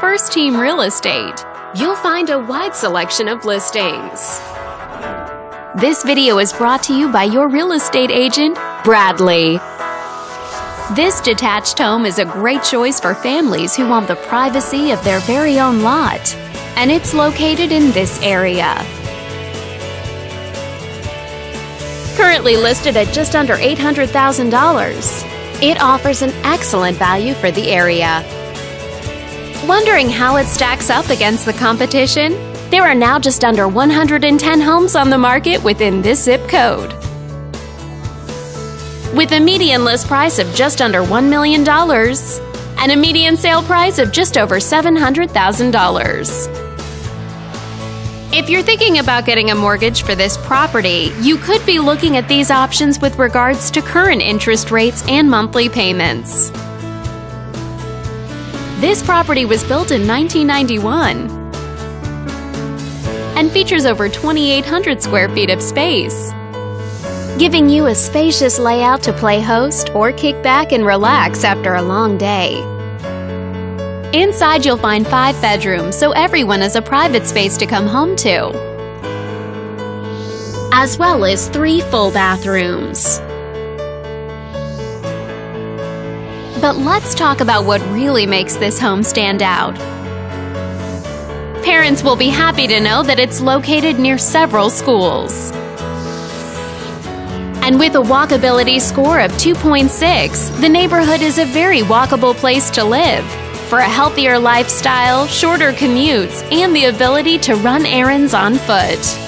First Team Real Estate. You'll find a wide selection of listings. This video is brought to you by your real estate agent, Bradley. This detached home is a great choice for families who want the privacy of their very own lot, and it's located in this area. Currently listed at just under $800,000, it offers an excellent value for the area. Wondering how it stacks up against the competition? There are now just under 110 homes on the market within this zip code. With a median list price of just under $1 million and a median sale price of just over $700,000. If you're thinking about getting a mortgage for this property, you could be looking at these options with regards to current interest rates and monthly payments. This property was built in 1991 and features over 2,800 square feet of space, giving you a spacious layout to play host or kick back and relax after a long day. Inside, you'll find five bedrooms, so everyone has a private space to come home to, as well as three full bathrooms. But let's talk about what really makes this home stand out. Parents will be happy to know that it's located near several schools. And with a walkability score of 2.6, the neighborhood is a very walkable place to live for a healthier lifestyle, shorter commutes, and the ability to run errands on foot.